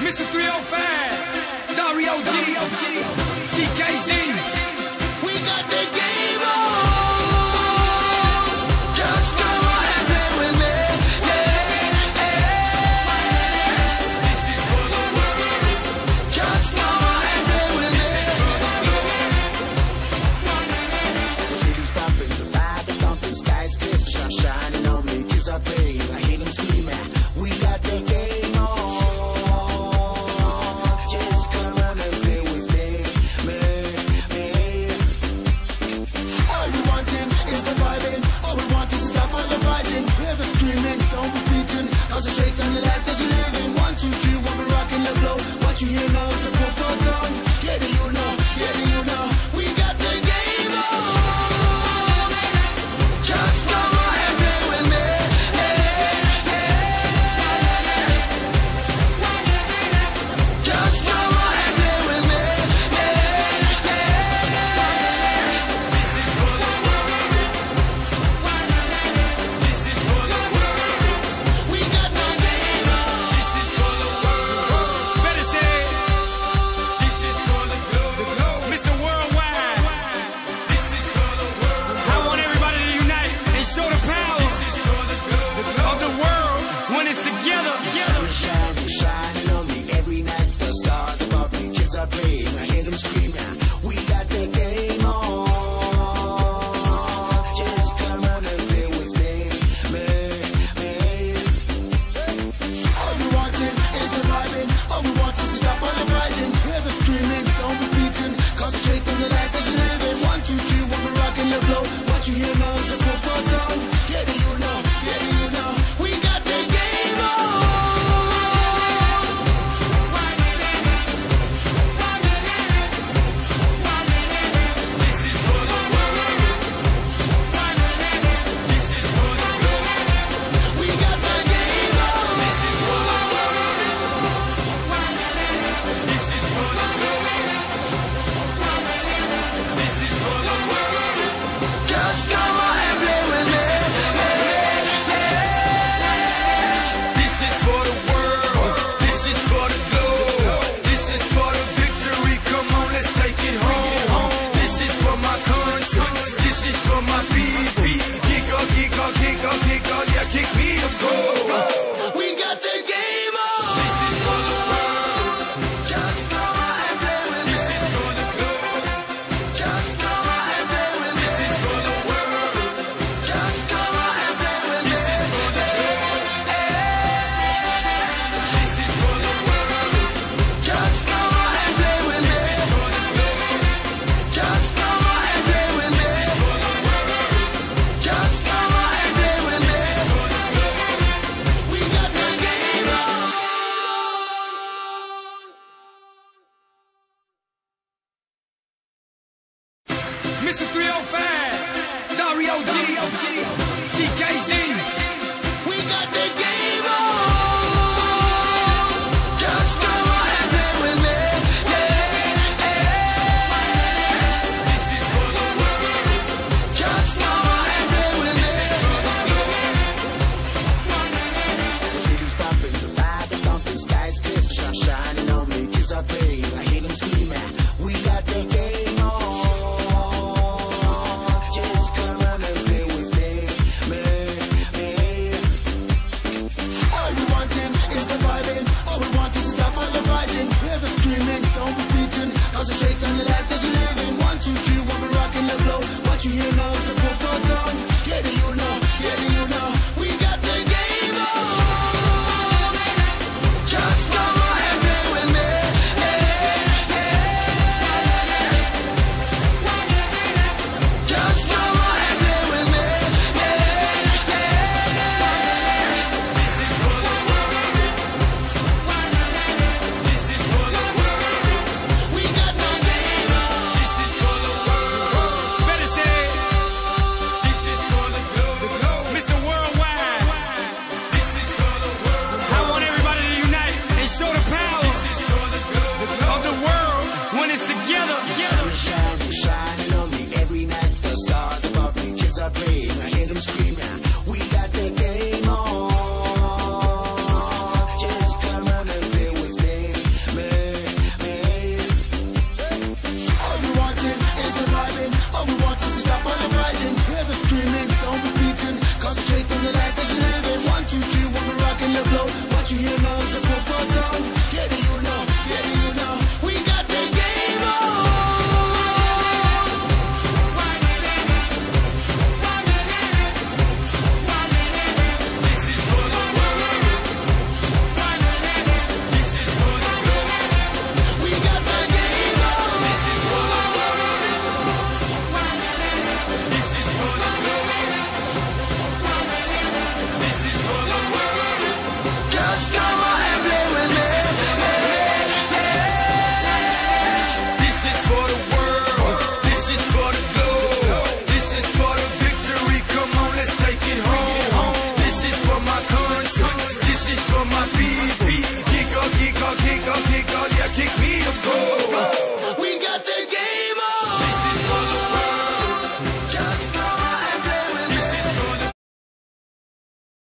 Mr. 305, Dario G, CKZ. you know. a breathe. Mrs. 305. you hear now is the football.